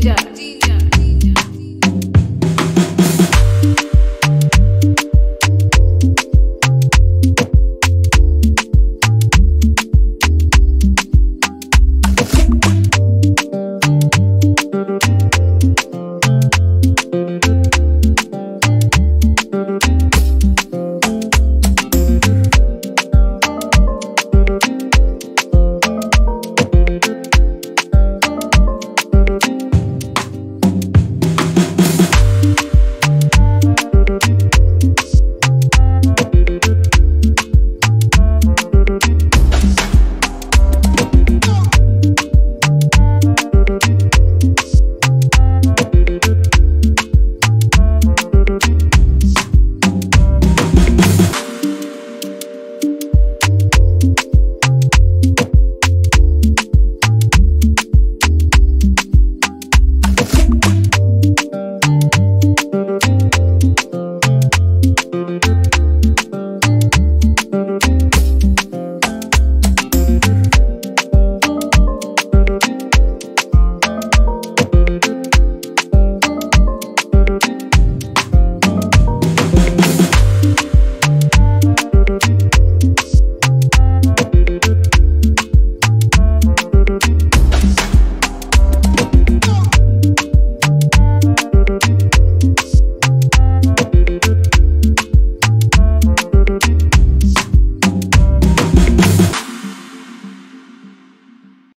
Danger.